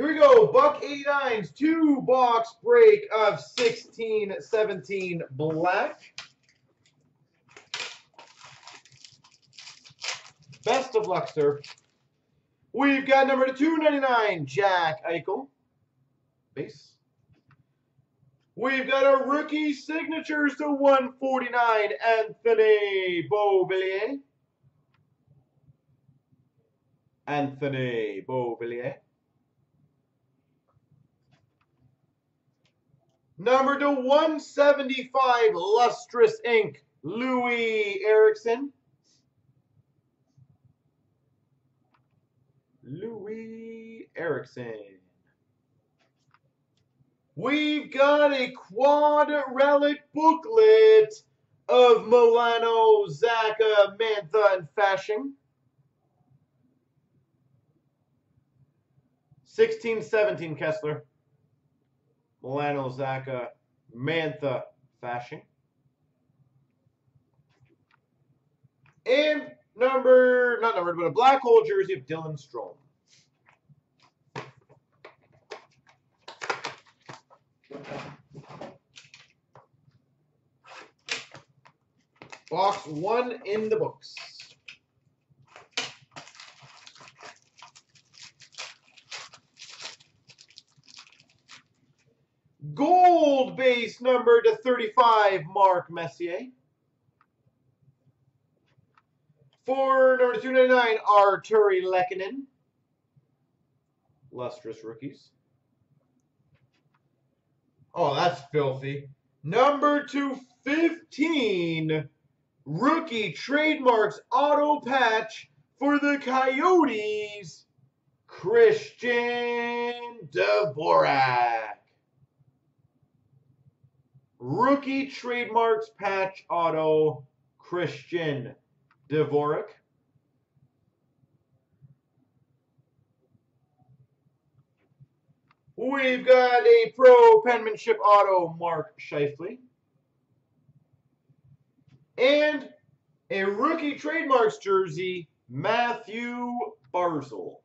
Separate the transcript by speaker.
Speaker 1: Here we go. Buck 89's two box break of 16 17 black. Best of luck, sir. We've got number 299, Jack Eichel. Base. We've got a rookie signatures to 149, Anthony Beauvillier. Anthony Beauvillier. Number to 175, Lustrous Ink, Loui Eriksson. Loui Eriksson. We've got a quad relic booklet of Milano, Zacha, Mantha, and Fasching. 1617 Kessler. Milano, Zacha, Mantha, Fasching. And number, not numbered, but a black hole jersey of Dylan Strome. Box one in the books. Gold base number to 35, Mark Messier. For number 299, Artturi Lehkonen. Lustrous rookies. Oh, that's filthy. Number 215, rookie trademarks auto patch for the Coyotes, Christian Dvorak. Rookie trademarks patch auto, Christian Dvorak. We've got a pro penmanship auto, Mark Scheifele. And a rookie trademarks jersey, Mathew Barzal.